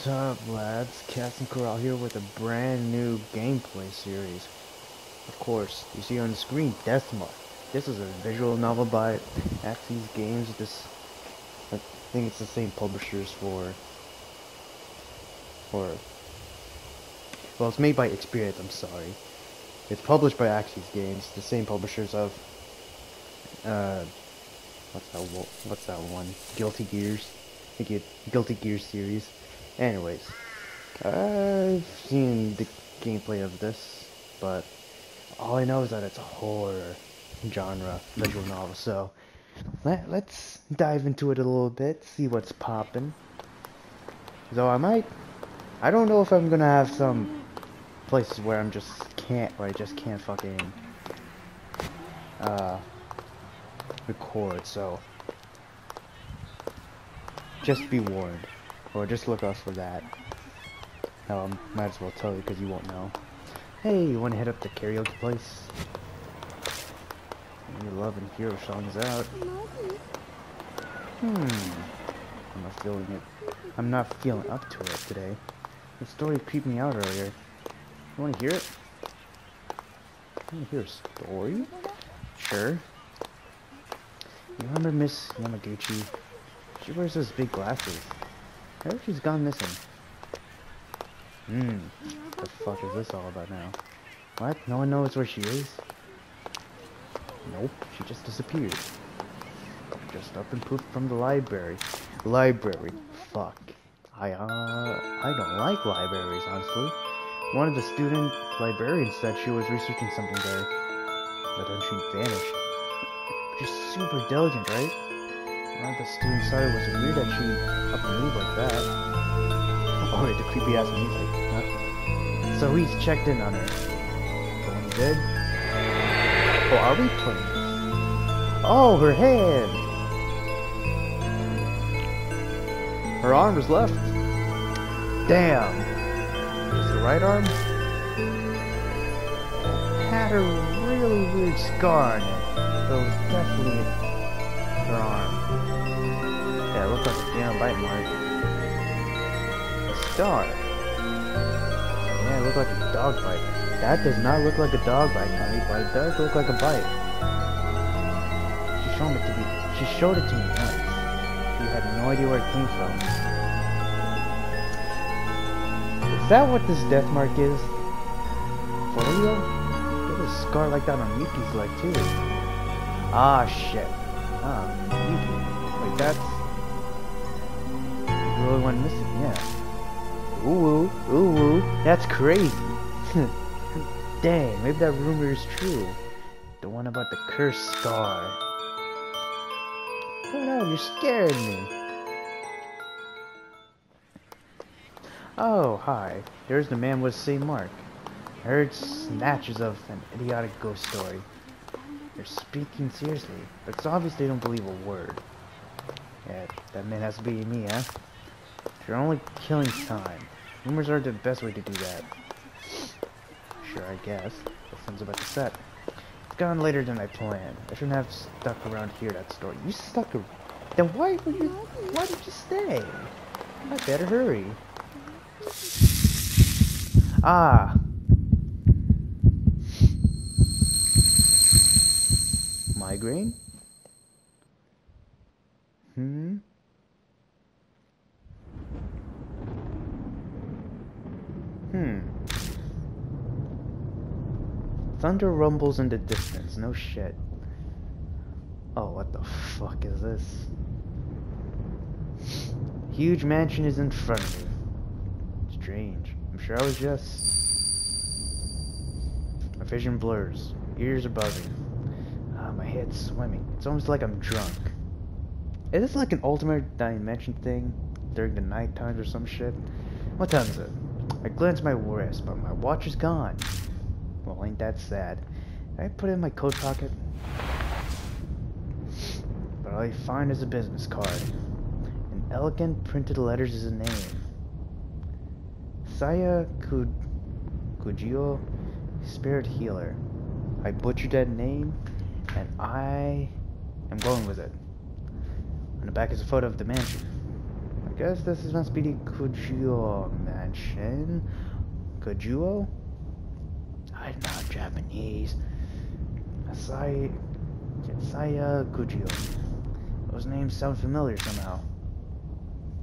What is up, lads? Kasin Koral here with a brand new gameplay series. Of course, you see on the screen, Death Mark. This is a visual novel by Aksys Games. This, I think it's the same publishers for, for, well, it's made by Experience, I'm sorry. It's published by Aksys Games, the same publishers of, uh, what's that, what's that one? Guilty Gears. I think it Guilty Gear series. Anyways, I've seen the gameplay of this, but all I know is that it's a horror genre visual novel. So let, let's dive into it a little bit, see what's popping. Though I might, I don't know if I'm gonna have some places where I'm just can't, where I just can't fucking uh record. So just be warned, or just look out for that. Um, might as well tell you because you won't know. Hey, you want to head up to karaoke place? You're loving hero songs out. Hmm. I'm not feeling it. I'm not feeling up to it today. The story creeped me out earlier. You want to hear it? You want to hear a story? Sure. You remember Miss Yamaguchi? She wears those big glasses. I heard she's gone missing. Hmm. The fuck is this all about now? What? No one knows where she is? Nope. She just disappeared. Just up and poofed from the library. Library. Fuck. I, uh, I don't like libraries, honestly. One of the student librarians said she was researching something there. But then she vanished. She's super diligent, right? Of the thought it was weird that she up and leave like that. Oh wait, the creepy ass music. Huh? So he's checked in on her. So when he did... Oh, are we playing? Oh, her hand! Her arm is left. Damn. Is the right arm? Had a really weird scar on it. So it was definitely her arm. Damn bite mark. A star. Yeah, it looked like a dog bite. That does not look like a dog bite, honey, but it does look like a bite. She showed it to me. She showed it to me once. She had no idea where it came from. Is that what this death mark is? For real? There's a scar like that on Yuki's leg too. Ah shit. Ah, Yuki. Wait, that's one missing, yeah. Ooh, ooh, ooh. That's crazy. Dang, maybe that rumor is true. The one about the cursed scar. Oh no, you're scaring me. Oh, hi. There's the man with St. Mark. I heard snatches of an idiotic ghost story. They're speaking seriously, but it's obvious they don't believe a word. Yeah, that man has to be me, huh? You're only killing time. Rumors are the best way to do that. Sure, I guess. The sun's about to set. It's gone later than I planned. I shouldn't have stuck around here that story. You stuck around. Then why were you? Why did you stay? I better hurry. Ah. Migraine? Hmm. Thunder rumbles in the distance, no shit. Oh, what the fuck is this? Huge mansion is in front of me. Strange. I'm sure I was just... My vision blurs. Ears are buzzing. Ah, my head's swimming. It's almost like I'm drunk. Is this like an ultimate dimension thing? During the night times or some shit? What time is it? I glance my wrist, but my watch is gone. Well, ain't that sad. I put it in my coat pocket. But all I find is a business card. In elegant printed letters is a name. Saya Kud Kujio, Spirit Healer. I butchered that name, and I am going with it. On the back is a photo of the mansion. I guess this must be the Kujio mansion. Kujuo? Japanese. Asai... Saya Kujuo. Those names sound familiar somehow.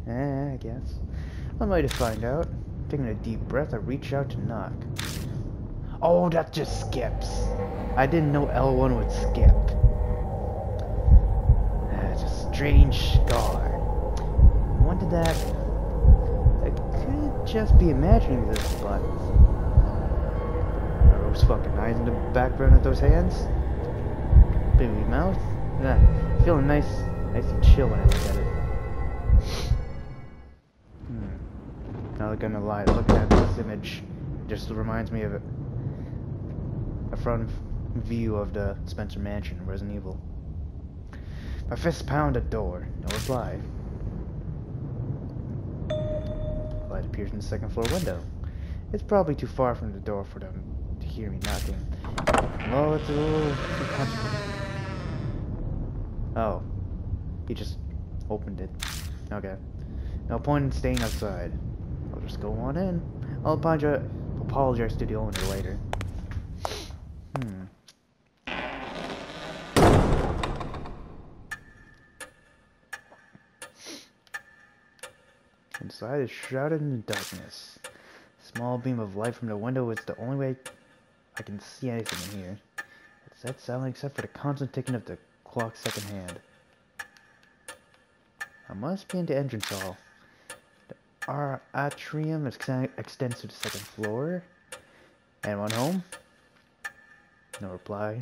Eh, I guess. I might find out. Taking a deep breath, I reach out to knock. Oh, that just skips. I didn't know L1 would skip. That's a strange scar. When did that... I could just be imagining this, but... Those fucking eyes in the background of those hands? Baby mouth? Yeah, feeling nice, nice and chill when I look at it. Hmm. Not gonna lie, looking at this image just reminds me of it a front view of the Spencer Mansion in Resident Evil. My fist pound at door. No reply. Light appears in the second floor window. It's probably too far from the door for them hear me knocking. Well, it's a little Oh. He just opened it. Okay. No point in staying outside. I'll just go on in. I'll apologize to the owner later. Hmm. Inside is shrouded in darkness. Small beam of light from the window is the only way I can see anything in here. It's that silent except for the constant ticking of the clock's second hand. I must be in the entrance hall. The atrium extends to the second floor. Anyone home? No reply.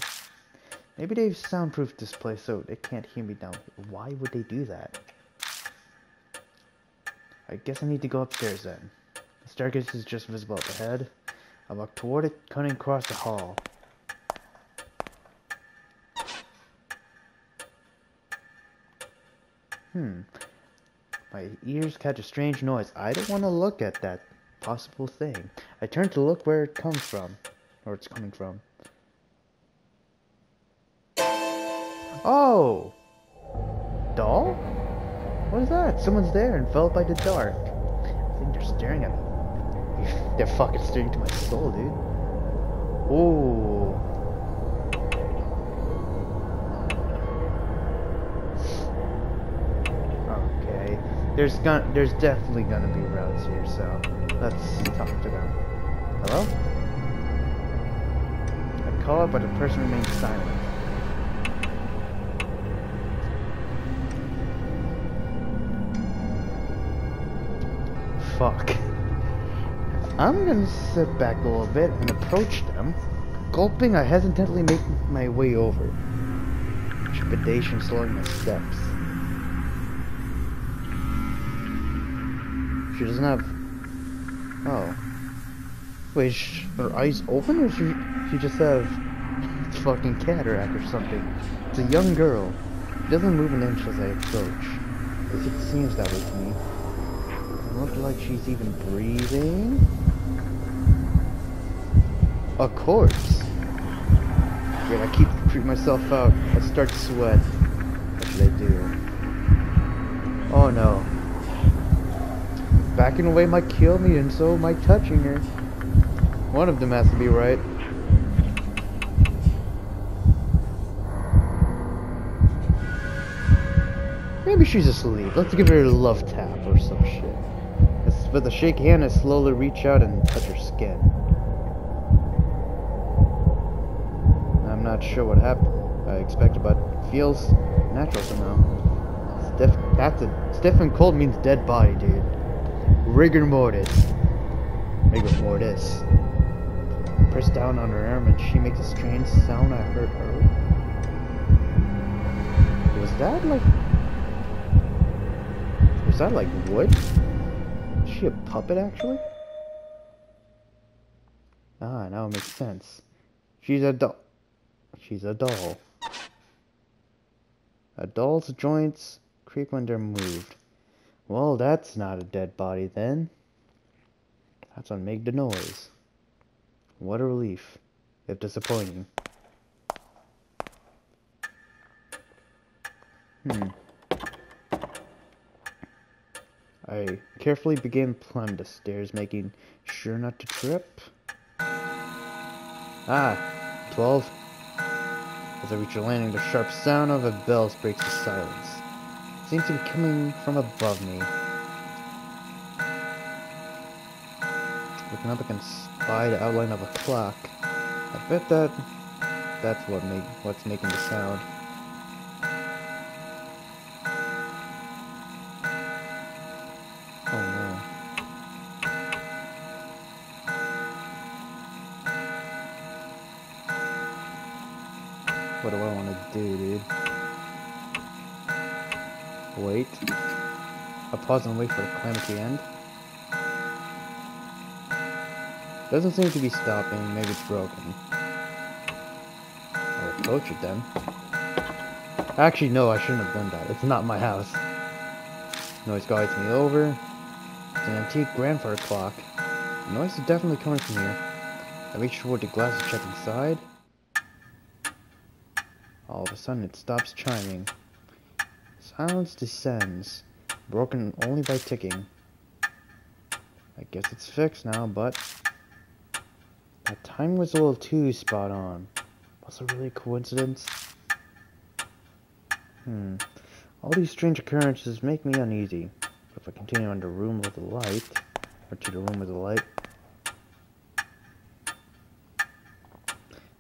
Maybe they've soundproofed this place so they can't hear me down. Why would they do that? I guess I need to go upstairs then. The staircase is just visible up ahead. I walk toward it, cutting across the hall. Hmm. My ears catch a strange noise. I don't want to look at that possible thing. I turn to look where it comes from. Or it's coming from. Oh! Doll? What is that? Someone's there, enveloped by the dark. I think they're staring at me. they're fucking staring to my soul, dude. Ooh. Okay. There's gonna, there's definitely gonna be routes here, so let's talk to them. Hello? I call up, but the person remains silent. fuck. I'm gonna sit back a little bit and approach them. Gulping, I hesitantly make my way over. Trepidation slowing my steps. She doesn't have... Oh. Wait, her eyes open or she, she just have fucking cataract or something? It's a young girl. She doesn't move an inch as I approach. At least it seems that way to me look like she's even breathing. A course. Great, I keep creeping myself out. I start to sweat. What should I do? Oh no. Backing away might kill me, and so might touching her. One of them has to be right. Maybe she's asleep. Let's give her a love tap or some shit. With a shake hand, I slowly reach out and touch her skin. I'm not sure what happened. I expected, but feels natural somehow. Stiff. That's a stiff and cold means dead body, dude. Rigor mortis. Rigor mortis. Press down on her arm, and she makes a strange sound. I heard her. Was that like? Was that like wood? Is she a puppet, actually? Ah, now it makes sense. She's a doll. She's a doll. A doll's joints creak when they're moved. Well, that's not a dead body then. That's what make the noise. What a relief, if disappointing. Hmm. I carefully begin climbing the stairs, making sure not to trip. Ah, 12. As I reach the landing, the sharp sound of a bell breaks the silence. It seems to be coming from above me. Looking up, I can spy the outline of a clock. I bet that that's what make what's making the sound. Pause and wait for the climb to end. Doesn't seem to be stopping, maybe it's broken. I'll approach it then. Actually, no, I shouldn't have done that. It's not my house. Noise guides me over. It's an antique grandfather clock. The noise is definitely coming from here. I reach toward the glass to check inside. All of a sudden, it stops chiming. Silence descends, broken only by ticking. I guess it's fixed now, but that time was a little too spot on. Was it really a coincidence? Hmm. All these strange occurrences make me uneasy. But if I continue on the room with the light, or to the room with the light,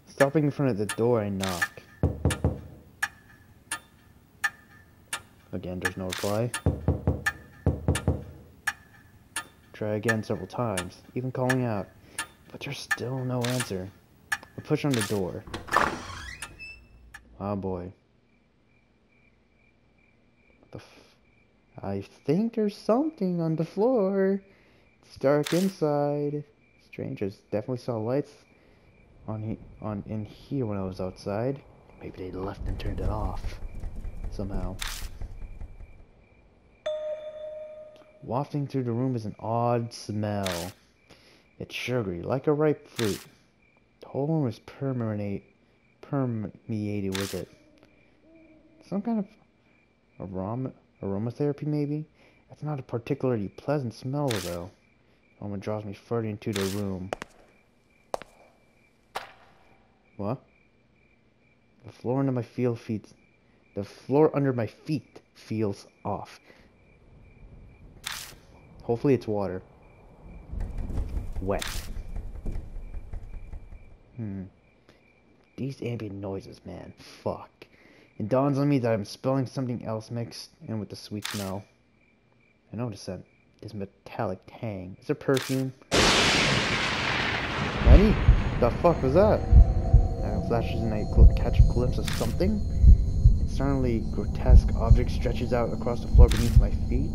stopping in front of the door, I knock. Again, there's no reply. Try again several times, even calling out. But there's still no answer. I push on the door. Oh boy. The I think there's something on the floor. It's dark inside. Strangers definitely saw lights on he on in here when I was outside. Maybe they left and turned it off somehow. Wafting through the room is an odd smell. It's sugary, like a ripe fruit. The whole room is permeate, permeated with it. Some kind of aroma, aromatherapy, maybe? It's not a particularly pleasant smell, though. Aroma draws me further into the room. What? The floor under my feel feet. The floor under my feet feels off. Hopefully it's water wet. Hmm. These ambient noises, man. Fuck. It dawns on me that I'm spelling something else mixed in with the sweet smell. I notice that this metallic tang. Is it perfume? Ready? The fuck was that? I flashes and I catch a glimpse of something. A certainly grotesque object stretches out across the floor beneath my feet.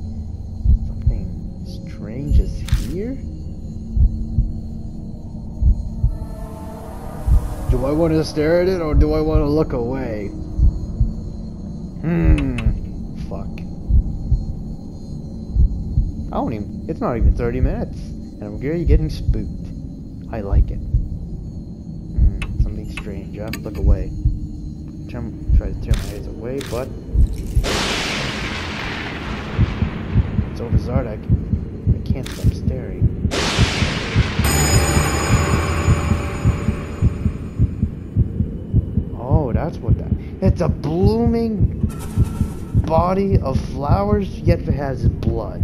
Strange is here? Do I want to stare at it or do I want to look away? Hmm. Fuck. I don't even. It's not even 30 minutes. And I'm really getting spooked. I like it. Hmm. Something strange. I have to look away. Turn, try to turn my eyes away, but. It's I, I can't stop staring. Oh, that's what that. It's a blooming body of flowers, yet it has blood.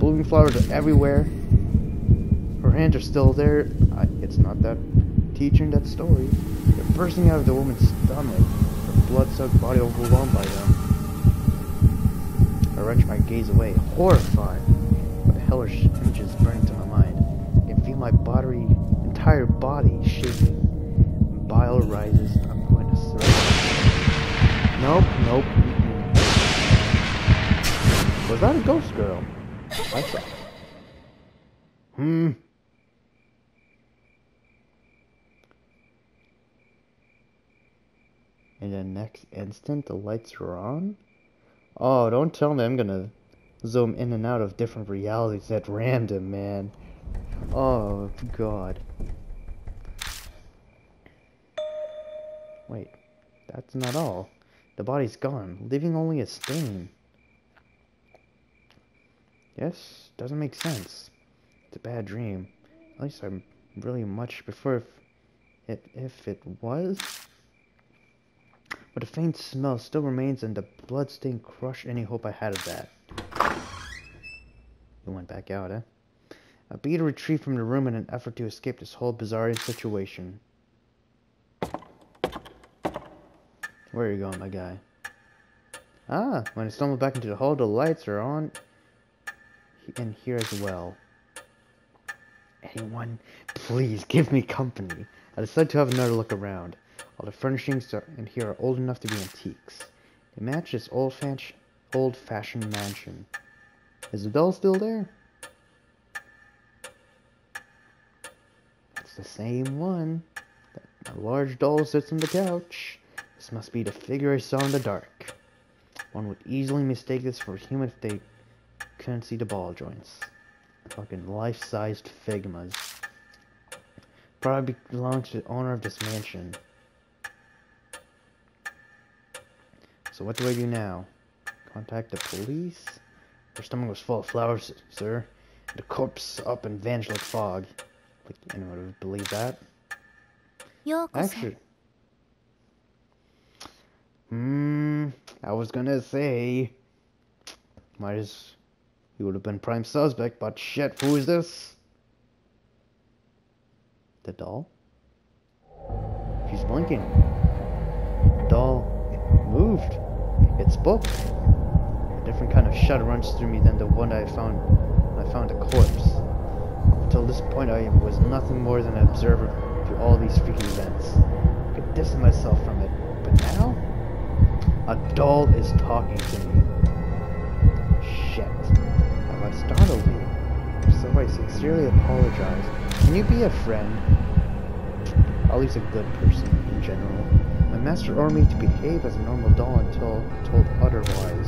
Blooming flowers are everywhere. Her hands are still there. I, it's not that teaching that story. They're bursting out of the woman's stomach. Her blood-soaked body overwhelmed by them. I wrench my gaze away, horrified hellish images burning to my mind. I can feel my body, entire body shaking. Bile rises. I'm going to surrender. Nope, nope. Was that a ghost girl? I saw. Hmm. In the next instant, the lights are on? Oh, don't tell me I'm gonna zoom in and out of different realities at random, man. Oh, God. Wait, that's not all. The body's gone, leaving only a stain. Yes, doesn't make sense. It's a bad dream. At least I'm really much prefer if it, if it was. But a faint smell still remains and the bloodstain crushed any hope I had of that. It went back out, eh? I beat retreat from the room in an effort to escape this whole bizarre situation. Where are you going, my guy? Ah, when I stumble back into the hall, the lights are on in here as well. Anyone, please give me company. I decided to have another look around. All the furnishings in here are old enough to be antiques. They match this old-fashioned old fashioned mansion. Is the doll still there? It's the same one. A large doll sits on the couch. This must be the figure I saw in the dark. One would easily mistake this for a human if they couldn't see the ball joints. Fucking life-sized figmas. Probably belongs to the owner of this mansion. So what do I do now? Contact the police? Her stomach was full of flowers, sir. The corpse up and vanished like fog. Like anyone would believe that. Actually, hmm, I was gonna say, might as he would have been prime suspect, but shit, who is this? The doll? She's blinking. The doll moved. It spoke. A different kind of shudder runs through me than the one I found I found a corpse. Until this point, I was nothing more than an observer to all these freaky events. I could distance myself from it, but now, a doll is talking to me. Shit. Have I startled you? So, I sincerely apologize. Can you be a friend? Ollie's a good person, in general. My master ordered me to behave as a normal doll until told otherwise.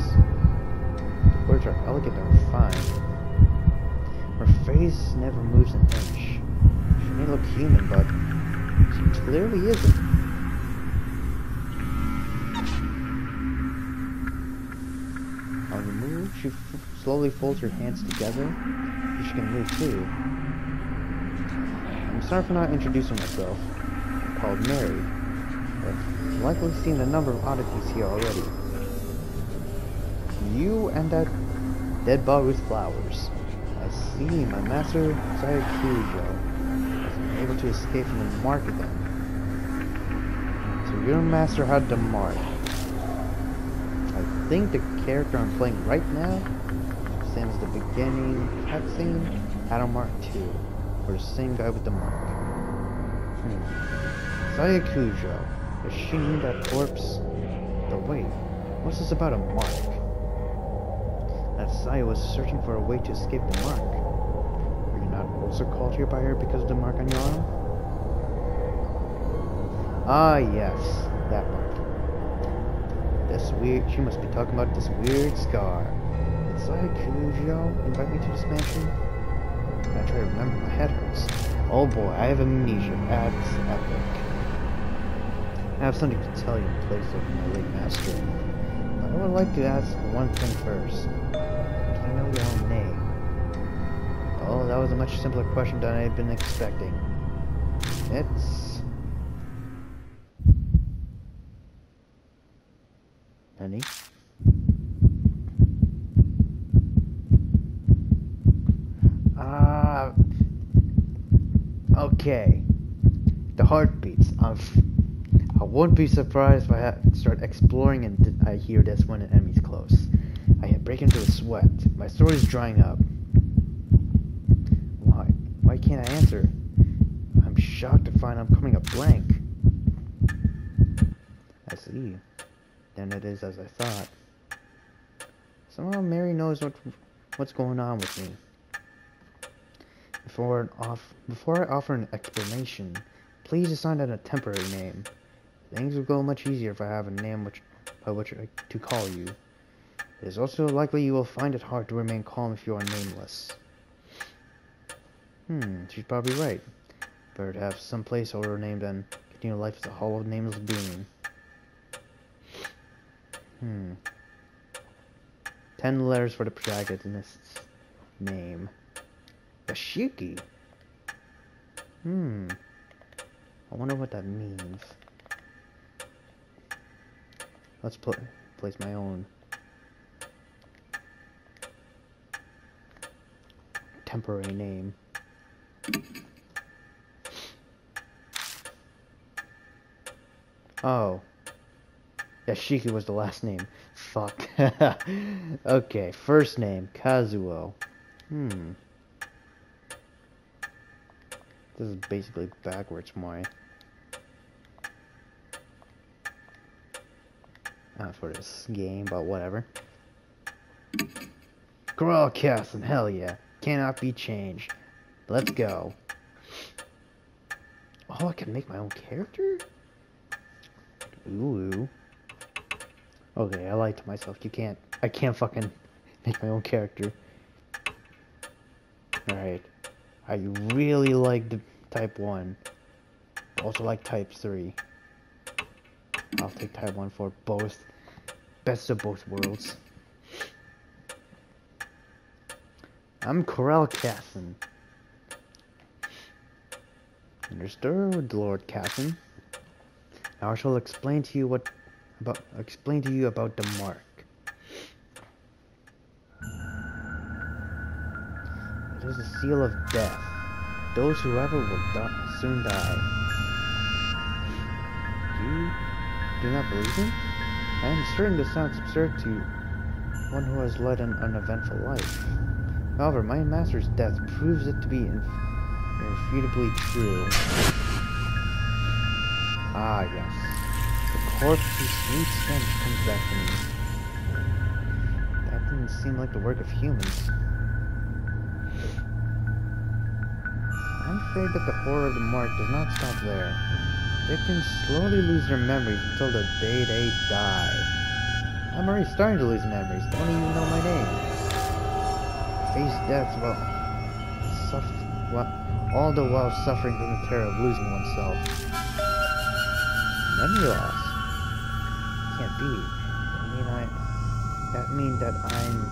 Are elegant and fine. Her face never moves an inch. She may look human, but she clearly isn't. On the move, she slowly folds her hands together. She can move too. I'm sorry for not introducing myself. I'm called Mary. I've likely seen a number of oddities here already. You and that dead body with flowers. I see, my master Sayakujo was able to escape from the mark again. So your master had the mark. I think the character I'm playing right now, same as the beginning cutscene, had a mark too. For the same guy with the mark. Hmm. Sayakujo. Does she need that corpse? But wait, what's this about a mark? That Saya was searching for a way to escape the mark. Were you not also called here by her because of the mark on your arm? Ah, yes, that mark. This weird, she must be talking about this weird scar. Did Saya Kujo invite me to this mansion? I try to remember, my head hurts. Oh boy, I have amnesia. That's epic. I have something to tell you in place of my late master. I would like to ask one thing first. Was a much simpler question than I had been expecting. It's... Honey? Ah... Uh, okay. The heartbeats. I'm I won't be surprised if I start exploring and I hear this when an enemy's close. I break into a sweat. My sword is drying up. Can't answer? I'm shocked to find I'm coming up blank. I see. Then it is as I thought. Somehow Mary knows what what's going on with me. Before, an off, before I offer an explanation, please assign it a temporary name. Things will go much easier if I have a name which, by which to call you. It is also likely you will find it hard to remain calm if you are nameless. Hmm, she's probably right. Better to have some placeholder name than continue life as a hollow nameless being. Hmm. Ten letters for the protagonists. name. Yashiki. Hmm. I wonder what that means. Let's put place my own temporary name. Oh. Yashiki was the last name. Fuck. okay, first name, Kazuo. Hmm. This is basically backwards my uh, for this game, but whatever. Koral Kasin, hell yeah. Cannot be changed. Let's go. Oh, I can make my own character? Ooh. Okay, I lied to myself. You can't. I can't fucking make my own character. Alright. I really like the type 1. Also like type 3. I'll take type 1 for both. Best of both worlds. I'm Koral Kasin. Understood, Lord Kasin. Now I shall explain to you what about explain to you about the mark. It is a seal of death. Those who ever will die, soon die. You do not believe me? I am certain this sounds absurd to you. one who has led an uneventful life. However, my master's death proves it to be irrefutably true. Ah, yes. The corpse's sweet stench comes back to me. That didn't seem like the work of humans. I'm afraid that the horror of the mark does not stop there. Victims slowly lose their memories until the day they die. I'm already starting to lose memories. Don't even know my name. Face death while, suff- while all the while suffering from the terror of losing oneself. Memory loss. Can't be. I mean, I. That mean that I'm.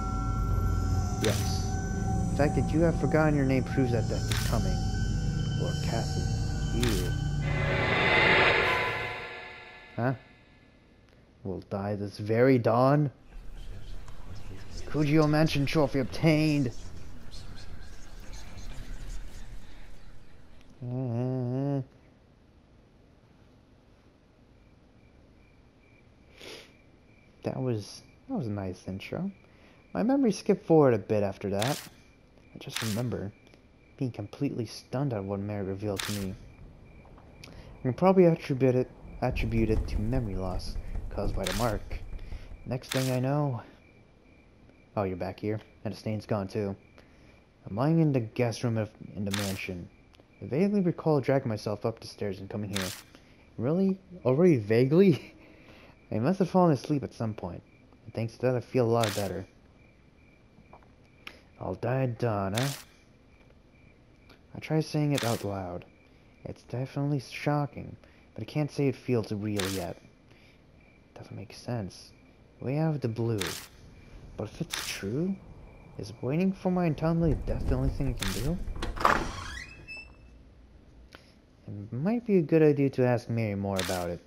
Yes. The fact that you have forgotten your name proves that death is coming. Lord Kasin, you. Huh? Will die this very dawn? Kujio Mansion Trophy obtained! Uh, that was that was a nice intro. My memory skipped forward a bit after that. I just remember being completely stunned at what Mary revealed to me. I can probably attribute it attribute it to memory loss caused by the mark. Next thing I know... Oh, you're back here. And the stain's gone too. I'm lying in the guest room of, in the mansion. I vaguely recall dragging myself up the stairs and coming here. Really? Already vaguely? I must have fallen asleep at some point. And thanks to that I feel a lot better. I'll die dawn, huh? I try saying it out loud. It's definitely shocking, but I can't say it feels real yet. Doesn't make sense. Way out of the blue. But if it's true, is waiting for my untimely death the only thing I can do? It might be a good idea to ask Mary more about it.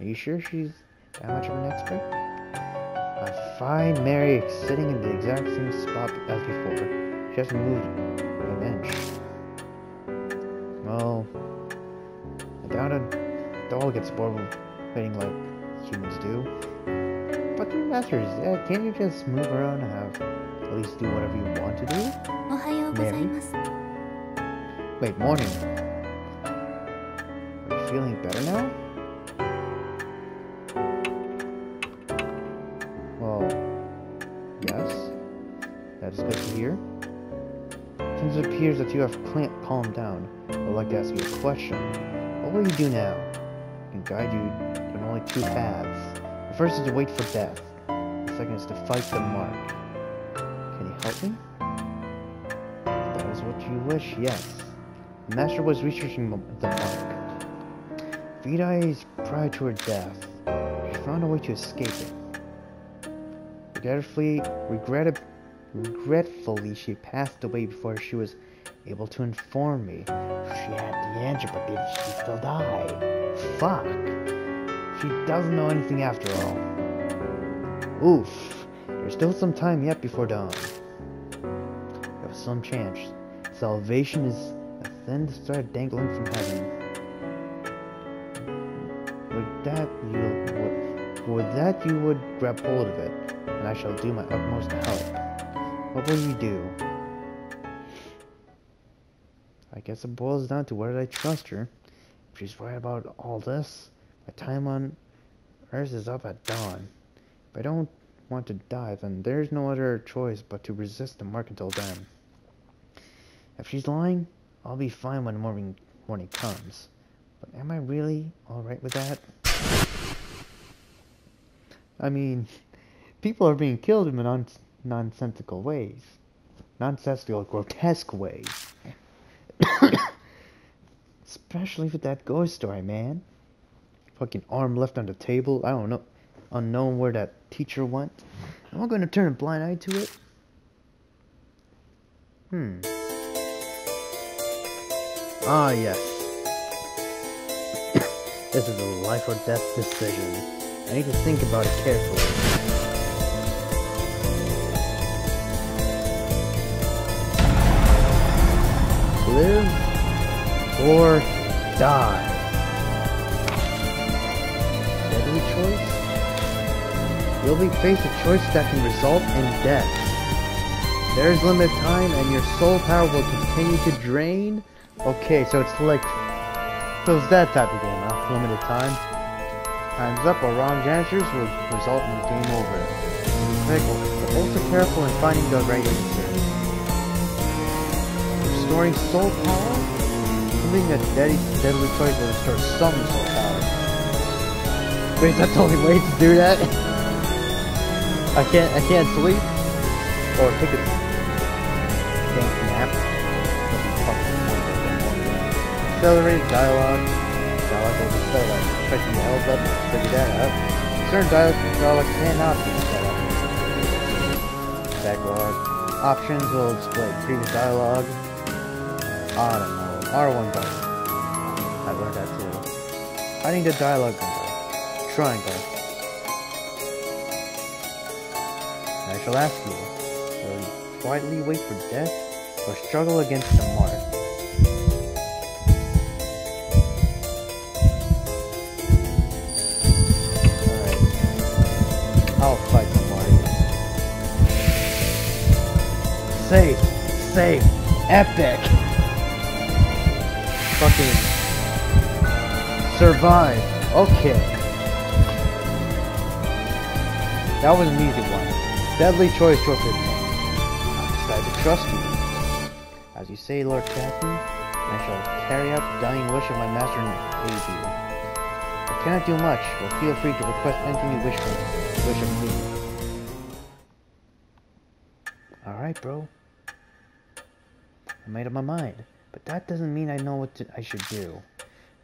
Are you sure she's that much of an expert? I find Mary sitting in the exact same spot as before. She hasn't moved an inch. Well, I doubt a doll gets bored with waiting like humans do. But the masters, yeah, uh, can't you just move around and have at least do whatever you want to do? Mary? Wait, morning. Are you feeling better now? Well, yes. That is good to hear. Since it appears that you have calmed down, I'd like to ask you a question. What will you do now? I can guide you on only two paths. The first is to wait for death. The second is to fight the mark. Can you help me? What you wish, yes. The master was researching the. Three days prior to her death, she found a way to escape it. Regretfully, regretfully, she passed away before she was able to inform me. She had the answer, but did she still die? Fuck. She doesn't know anything after all. Oof. There's still some time yet before dawn. There's some chance. Salvation is a thin thread dangling from heaven. That you would, with that you would grab hold of it, and I shall do my utmost to help. What will you do? I guess it boils down to whether I trust her. If she's right about all this, my time on Earth is up at dawn. If I don't want to die, then there's no other choice but to resist the mark until then. If she's lying, I'll be fine when morning morning comes. But am I really alright with that? I mean, people are being killed in non nonsensical ways. Nonsensical, grotesque ways. Especially with that ghost story, man. Fucking arm left on the table. I don't know. Unknown where that teacher went. Am I going to turn a blind eye to it? Hmm. Ah, yes. this is a life or death decision. I need to think about it carefully. Live or die. Deadly choice? You'll be faced with choice that can result in death. There's limited time and your soul power will continue to drain. Okay, so it's like, so it's that type of game, huh? Limited time. Time's up or wrong answers will result in game over. Be also careful in finding the right answer restoring soul power? Something a deadly, deadly choice will restore some soul power. Wait, that's the only way to do that? I can't, I can't sleep? Or take a Accelerated dialogue. Dialogue will be spelled like pressing the L button to figure that out. Certain dialogue, dialogue cannot be spelled out. Backlog. Options will display previous dialogue. I don't know. R1 button. I learned that too. Hiding the dialogue window. Triangle. I shall ask you, will you quietly wait for death, or struggle against the mark? Safe! Safe! Epic! fucking survive. Okay. That was an easy one. Deadly choice one. I decided to trust you. As you say, Lord Captain, I shall carry out the dying wish of my master and aid you. I cannot do much, but feel free to request anything you wish for wish of me. Alright, bro. I made up my mind. But that doesn't mean I know what to, I should do.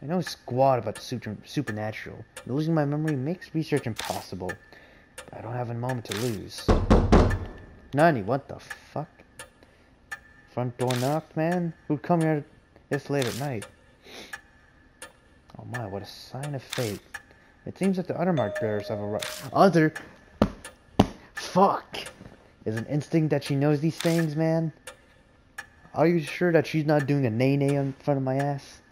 I know squat about the super, supernatural. Losing my memory makes research impossible. But I don't have a moment to lose. Nani, what the fuck? Front door knocked, man? Who'd come here this late at night? Oh my, what a sign of fate. It seems that the other mark bearers have arrived. Other? Fuck! Is an instinct that she knows these things, man? Are you sure that she's not doing a nay nay in front of my ass?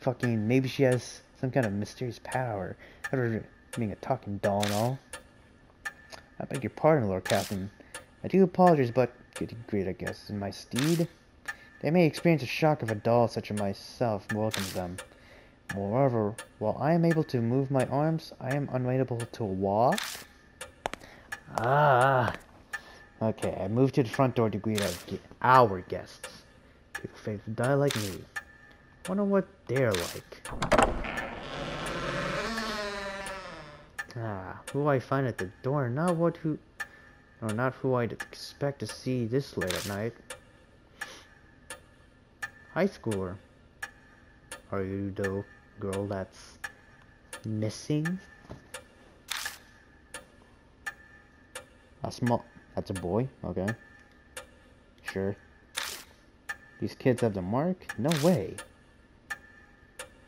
Fucking, maybe she has some kind of mysterious power. Other being a talking doll and all. I beg your pardon, Lord Captain. I do apologize, but getting great, I guess, in my steed. They may experience a shock if a doll such as myself welcomes them. Moreover, while I am able to move my arms, I am unable to walk. Ah. Okay, I moved to the front door to greet our guests. People face die like me. Wonder what they're like. Ah, who I find at the door, not what who, or not who I'd expect to see this late at night. High schooler. Are you the girl that's missing? A small. That's a boy. Okay. Sure. These kids have the mark? No way.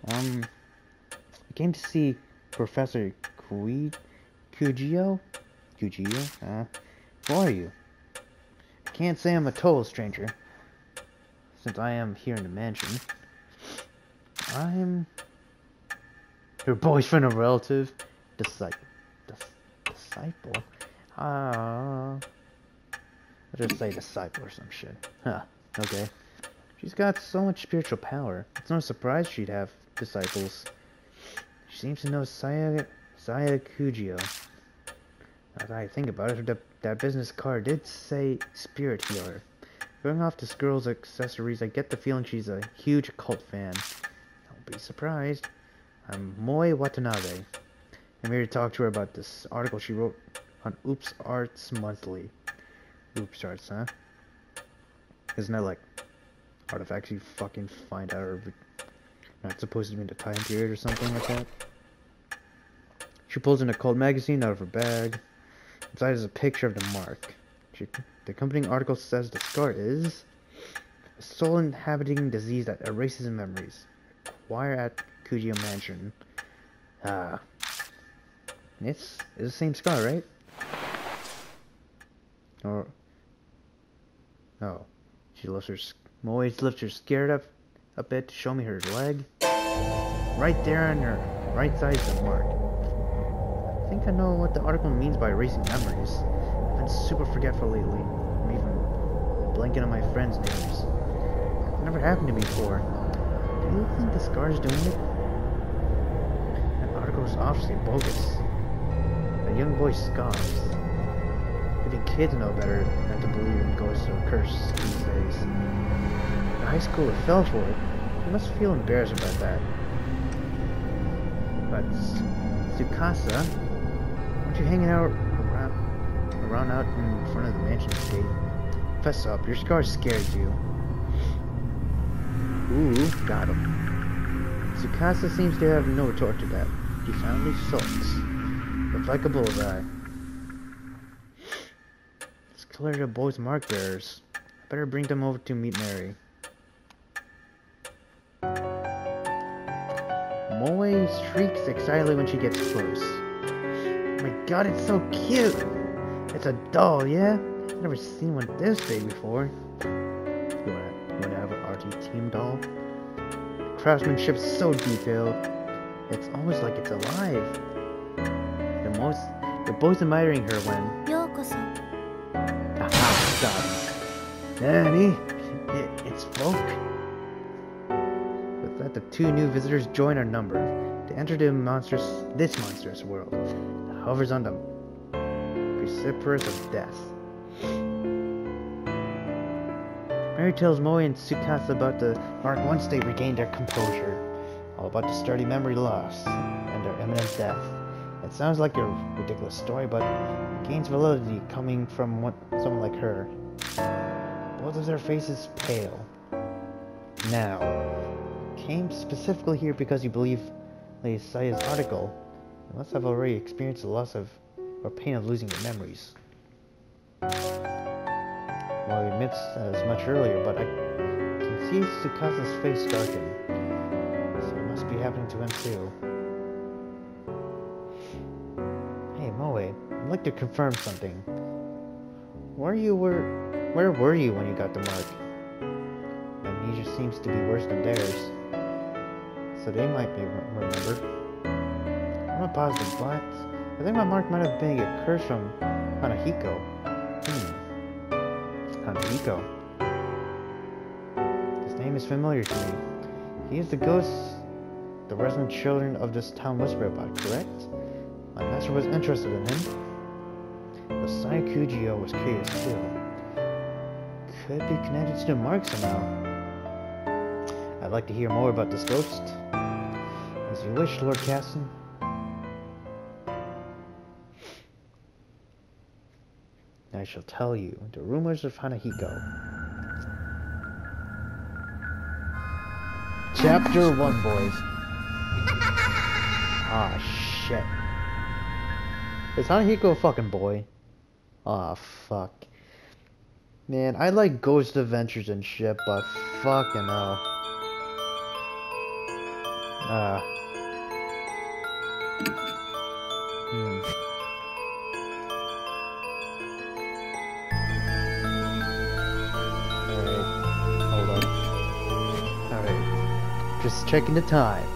Um. I came to see Professor Kui Kujio? Kujio? Uh, who are you? I can't say I'm a total stranger. Since I am here in the mansion. I'm your boyfriend or relative? Disciple. Dis- disciple? Ah. I'll just say disciple or some shit. Huh. Okay. She's got so much spiritual power. It's no surprise she'd have disciples. She seems to know Saya, Kujio. Now that I think about it, the, that business card did say spirit healer. Going off this girl's accessories, I get the feeling she's a huge cult fan. Don't be surprised. I'm Moe Watanabe. I'm here to talk to her about this article she wrote on Oops Arts Monthly. OOPArts, huh? Isn't that like artifacts you fucking find out are not supposed to be in the time period or something like that? She pulls in a cold magazine out of her bag. Inside is a picture of the mark. She, the accompanying article says the scar is a soul inhabiting disease that erases memories. Acquire at Kujio Mansion. Ah. It's, it's the same scar, right? Or... Oh. She lifts her... Moe lifts her scared up a bit to show me her leg. Right there on her right side is the mark. I think I know what the article means by erasing memories. I've been super forgetful lately. I'm even blanking on my friends' names. It never happened to me before. Do you think the scar's doing it? That article is obviously bogus. A young boy scoffs. Even kids know better than to believe in ghosts or curses these days. The high schooler fell for it. You must feel embarrassed about that. But Tsukasa, aren't you hanging out around, around out in front of the mansion gate? Fess up, your scar scares you. Ooh, got him. Tsukasa seems to have no retort to that. He finally sulks. Looks like a bullseye. That's the boys markers. better bring them over to meet Mary. Moe shrieks excitedly when she gets close. My god, it's so cute! It's a doll, yeah? I've never seen one this big before. You wanna, you wanna have an RT team doll? Craftsmanship craftsmanship's so detailed. It's almost like it's alive. The most, the boys admiring her when Stop. Danny, it, it's folk. But let the two new visitors join our number to enter the monstrous, this monstrous world that hovers on the precipice of death. Mary tells Moe and Tsukasa about the mark once they regain their composure, all about the sturdy memory loss and their imminent death. It sounds like a ridiculous story, but it gains validity coming from what, someone like her. Both of their faces pale. Now, came specifically here because you believe Lady Saya's article. You must have already experienced the loss of or pain of losing your memories. Well, he admits as much earlier, but I can see Tsukasa's face darken. So it must be happening to him too. Hey, Moe, I'd like to confirm something. Where you were, where were you when you got the mark? Amnesia seems to be worse than theirs, so they might be remembered. I'm not positive, but I think my mark might have been a curse from Hanahiko. Hmm. Hanahiko. His name is familiar to me. He is the ghost the resident children of this town whisper about, correct? My master was interested in him. The Sai Kujio was curious too. Could be connected to the mark somehow. I'd like to hear more about this ghost. As you wish, Lord Kasin. I shall tell you the rumors of Hanahiko. Chapter 1, boys. Ah, shit. Is Hanahiko a fucking boy? Aw, fuck. Man, I like Ghost Adventures and shit, but fucking hell. Uh. Hmm. Alright. Hold on. Alright. Just checking the time.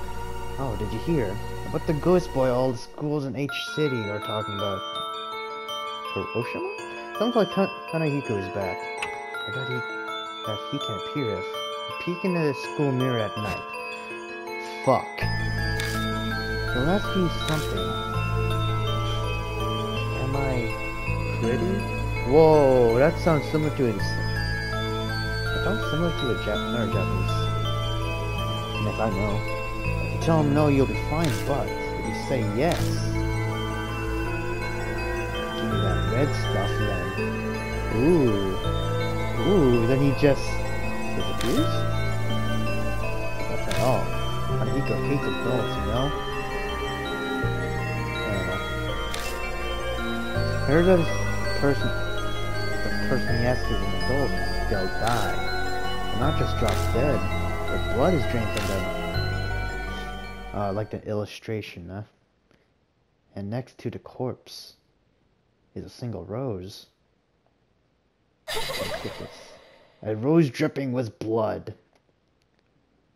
Oh, did you hear? About the ghost boy all the schools in H City are talking about. Hiroshima? Sounds like Hanahiko is back. I thought he that he can appear if peek into the school mirror at night. Fuck. He'll ask you something. Am I pretty? Whoa, that sounds similar to his. That sounds similar to a Jap- another Japanese. Yes, I know. Tell him no, you'll be fine, but if you say yes, give me that red stuff then. Ooh. Ooh, then he just disappears? That's at all. Hanahiko hates adults, you know? Uh, heard the person, the person he asks is an adult, they'll die. They'll not just drop dead, their blood is drained from them. Uh, like the illustration, huh? And next to the corpse is a single rose. A rose dripping with blood.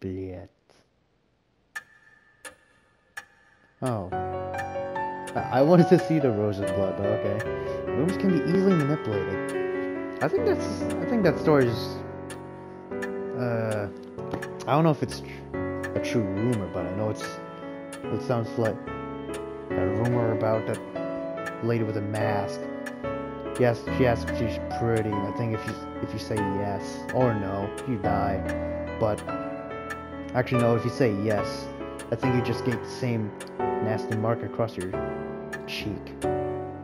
Blood. Oh. I wanted to see the rose of blood, but okay. Rooms can be easily manipulated. I think that's. I think that story is. Uh. I don't know if it's a true rumor, but I know it's. It sounds like a rumor about that lady with a mask. Yes, she asks if she's pretty. I think if you if you say yes or no, you die. But actually, no. If you say yes, I think you just get the same nasty mark across your cheek.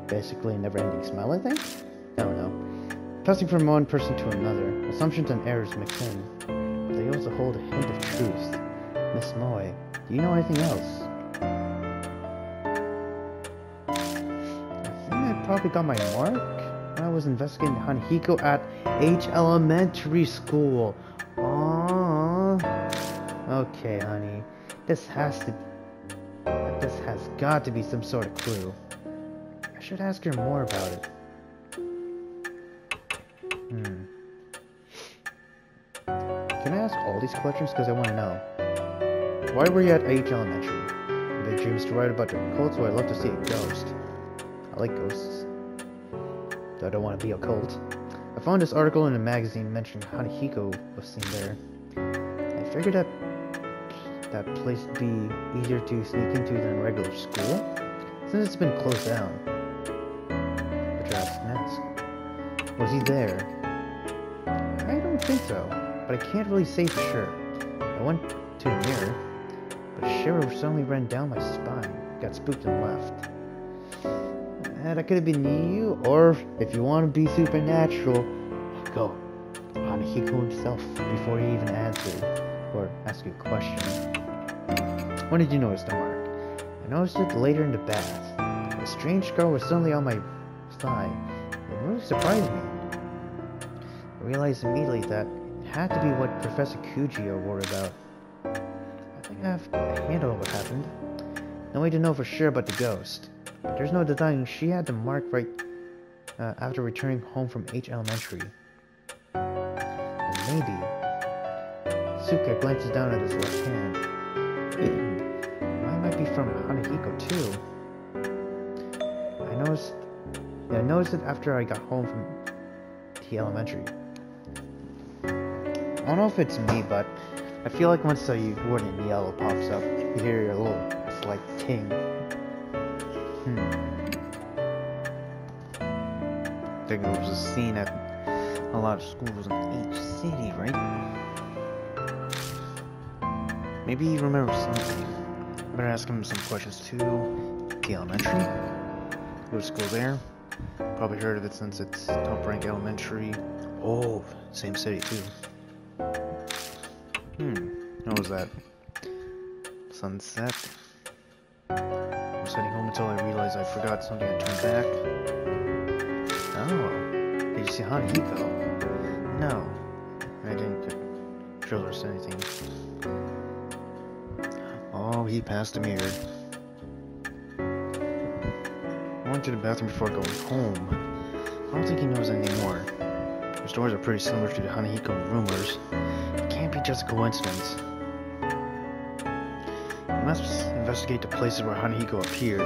Basically, a never-ending smile. I think. I don't know. Passing from one person to another, assumptions and errors mix in. They also hold a hint of truth. Miss Moy, do you know anything else? I think I probably got my mark when I was investigating Hanahiko at H Elementary School. Aww. Okay, honey. This has to. This has got to be some sort of clue. I should ask her more about it. Hmm. Can I ask all these questions? Because I want to know. Why were you at H Elementary? Big dreams to write about the cult, so I'd love to see a ghost. I like ghosts. Though I don't want to be a cult. I found this article in a magazine mentioning Hanahiko was seen there. I figured that that place would be easier to sneak into than a regular school, since it's been closed down. But you ask next. Was he there? I don't think so, but I can't really say for sure. I went to the mirror, but a shiver suddenly ran down my spine, got spooked and left. Uh, that could have been you, or if you want to be supernatural, go. Hanahiko himself before he even answered or asked a question. When did you notice the mark? I noticed it later in the bath. A strange scar was suddenly on my thigh. It really surprised me. I realized immediately that it had to be what Professor Kujio worried about. Have a handle on what happened. No way to know for sure about the ghost. But there's no denying she had the mark right uh, after returning home from H Elementary. And maybe. Suka glances down at his left hand. Mine might be from Hanahiko too. I noticed. Yeah, I noticed it after I got home from T Elementary. I don't know if it's me, but I feel like once the word in yellow pops up, you hear a little slight ting. Hmm. It was a scene at a lot of schools in each city, right? Maybe he remembers something. Better ask him some questions too. The elementary? Go to school there. Probably heard of it since it's top rank elementary. Oh, same city too. Hmm, what was that? Sunset. I was heading home until I realized I forgot something and turned back. Oh, did you see go? No, I didn't drillers anything. Oh, he passed a mirror. I went to the bathroom before going home. I don't think he knows anymore. more. The stories are pretty similar to the Hanahiko rumors. Just a coincidence. You must investigate the places where Hanahiko appeared,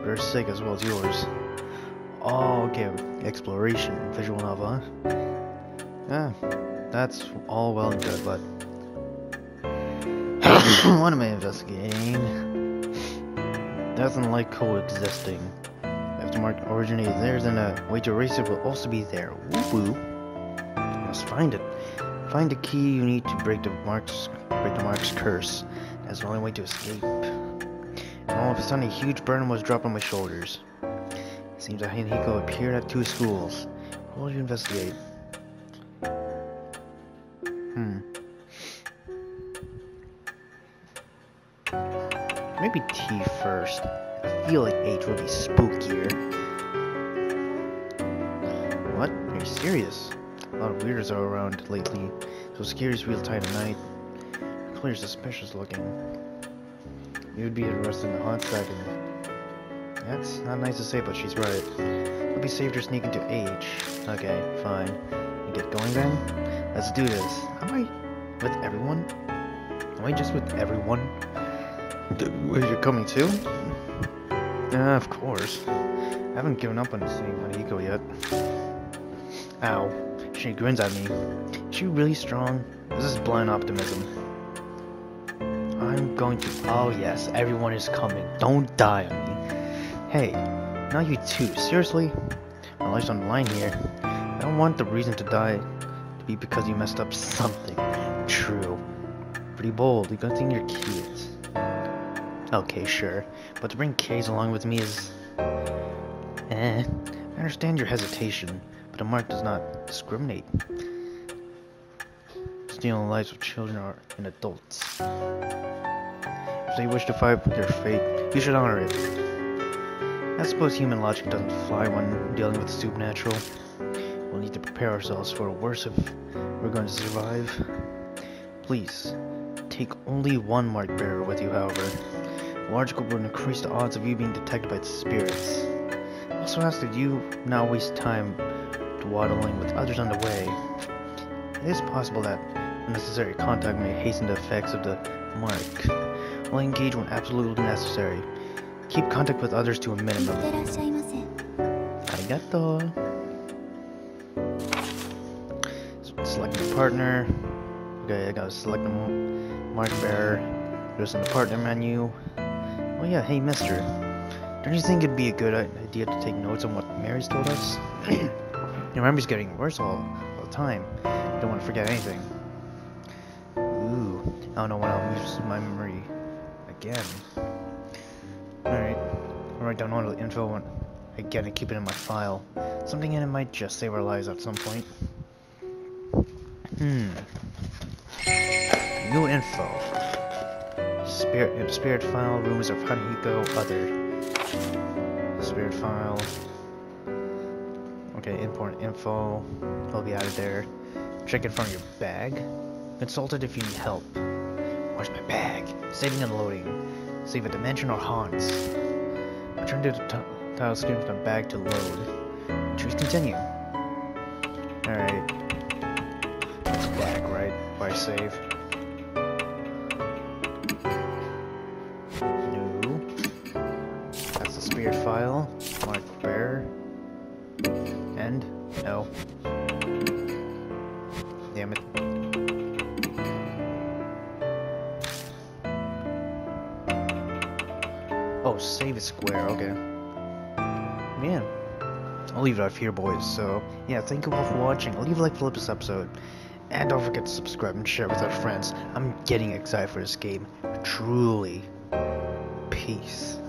for her sake as well as yours. Oh, okay, exploration, visual novel, huh? Yeah, that's all well and good, but... what am I investigating? Doesn't like coexisting. If the mark originated there, then a way to erase it will also be there. Woo woo. Must find it. Find the key you need to break the mark's break the mark's curse. That's the only way to escape. And all of a sudden, a huge burden was dropped on my shoulders. It seems that Hiko appeared at two schools. What will you investigate? Hmm. Maybe T first. I feel like H would be spookier. What? Are you serious? Lot of weirdos are around lately. So scary real tight at night. Clear suspicious looking. You would be arrested in the hot second. That's not nice to say, but she's right. Would be safe to sneak into H. Okay, fine. Get going then? Let's do this. Am I with everyone? Am I just with everyone? Where you're coming to? Yeah, of course. I haven't given up on seeing Hanahiko yet. Ow. She grins at me. Is she really strong? This is blind optimism. I'm going to... Oh yes, everyone is coming. Don't die on me. Hey, not you too. Seriously? My life's on the line here. I don't want the reason to die to be because you messed up something. True. Pretty bold. You're gonna think you're kids. Okay, sure. But to bring K's along with me is... Eh. I understand your hesitation, but a mark does not discriminate. Stealing the lives of children and adults. If they wish to fight for their fate, you should honor it. I suppose human logic doesn't fly when dealing with the supernatural. We'll need to prepare ourselves for the worst if we're going to survive. Please, take only one mark bearer with you, however. A large group will increase the odds of you being detected by the spirits. Also ask that you not waste time kept waddling with others on the way. It is possible that unnecessary contact may hasten the effects of the mark. Only engage when absolutely necessary. Keep contact with others to a minimum. Arigato. So, select a partner. Okay, I gotta select the mark bearer. Goes in the partner menu. Oh yeah, hey mister. Don't you think it'd be a good idea to take notes on what Mary's told us? Your memory's getting worse all, all the time. Don't want to forget anything. Ooh, I don't know when I'll use my memory again. Alright, I'll write down all the info and again and keep it in my file. Something in it might just save our lives at some point. Hmm. New info. Spirit spirit file, rumors of Hanahiko, other. Spirit file. Okay, important info. Will be added there. Check it from your bag. Consult it if you need help. Where's my bag? Saving and loading. Save a dimension or haunts. Return to the tile screen from the bag to load. Choose continue. Alright. It's back, right? I save. Here, boys. So, yeah, thank you all for watching. Leave a like for this episode. And don't forget to subscribe and share with our friends. I'm getting excited for this game. Truly. Peace.